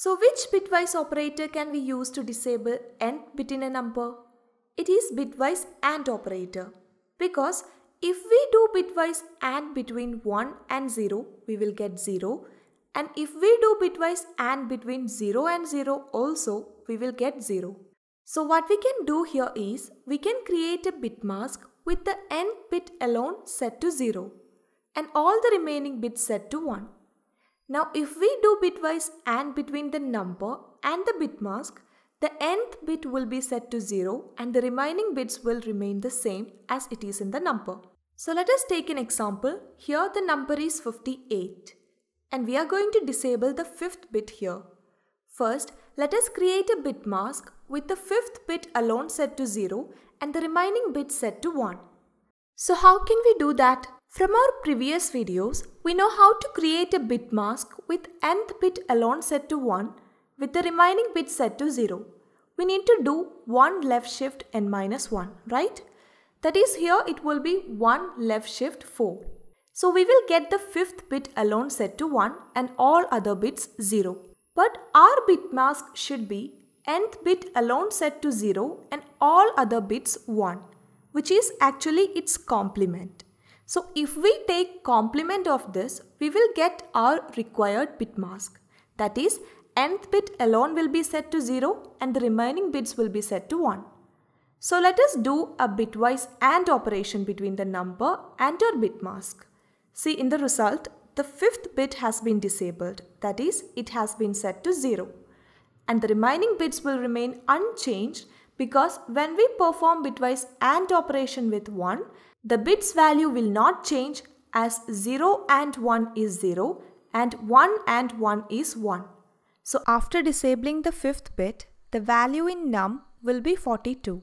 So which bitwise operator can we use to disable nth bit in a number? It is bitwise AND operator because if we do bitwise AND between 1 and 0, we will get 0 and if we do bitwise AND between 0 and 0 also, we will get 0. So what we can do here is, we can create a bit mask with the nth bit alone set to 0 and all the remaining bits set to 1. Now if we do bitwise AND between the number and the bit mask, the nth bit will be set to 0 and the remaining bits will remain the same as it is in the number. So let us take an example. Here the number is 58 and we are going to disable the fifth bit here. First, let us create a bit mask with the fifth bit alone set to 0 and the remaining bits set to 1. So how can we do that? From our previous videos, we know how to create a bit mask with nth bit alone set to 1 with the remaining bits set to 0. We need to do 1 left shift n minus 1, right? That is here it will be 1 left shift 4. So we will get the fifth bit alone set to 1 and all other bits 0. But our bit mask should be nth bit alone set to 0 and all other bits 1 which is actually its complement. So if we take complement of this, we will get our required bit mask. That is, nth bit alone will be set to 0 and the remaining bits will be set to 1. So let us do a bitwise AND operation between the number and our bit mask. See in the result, the fifth bit has been disabled. That is, it has been set to 0. And the remaining bits will remain unchanged because when we perform bitwise AND operation with 1, the bits value will not change as 0 and 1 is 0 and 1 and 1 is 1. So after disabling the fifth bit, the value in num will be 42.